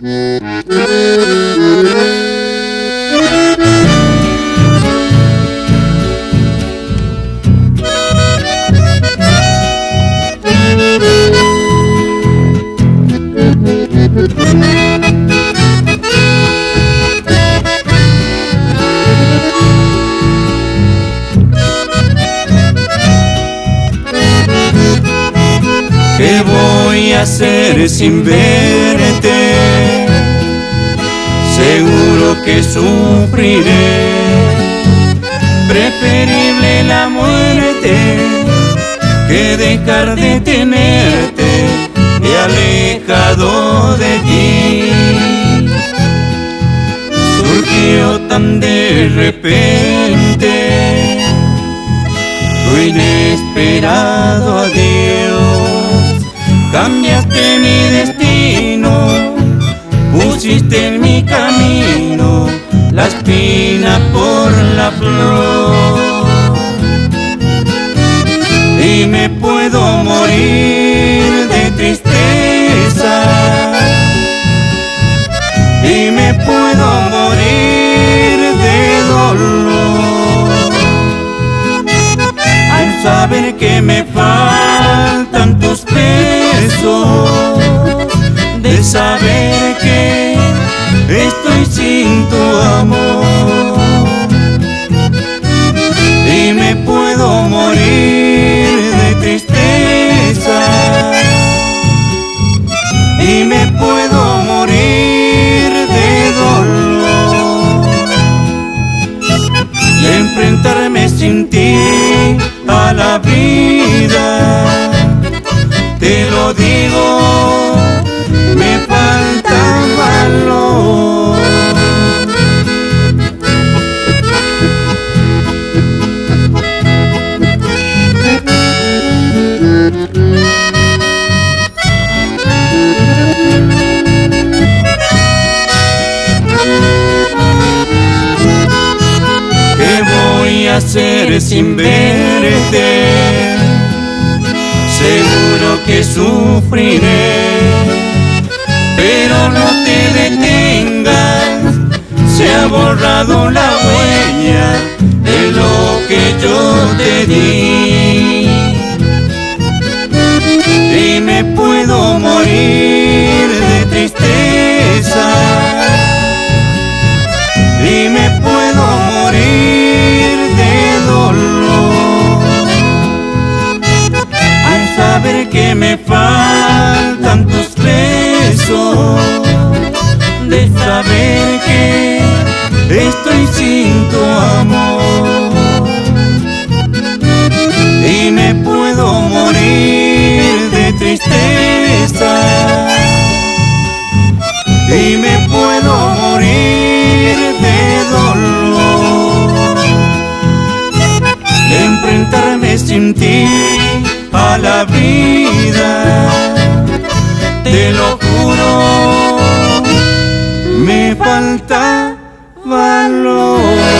Thank hacer sin verte? Seguro que sufriré. Preferible la muerte que dejar de tenerte y alejado de ti. Surgió tan de repente tu inesperado adiós cambiaste mi destino, pusiste en mi camino la espina por la flor. Y me puedo morir de tristeza, y me puedo morir de dolor, al saber que me faltan saber que estoy sin tu amor. Y me puedo morir de tristeza. Y me puedo morir de dolor. Y enfrentarme sin ti a la vida. Te lo digo, hacer sin verte? seguro que sufriré, pero no te detengas, se ha borrado la huella de lo que yo te di. Y me puedo morir sin ti a la vida, te lo juro, me falta valor.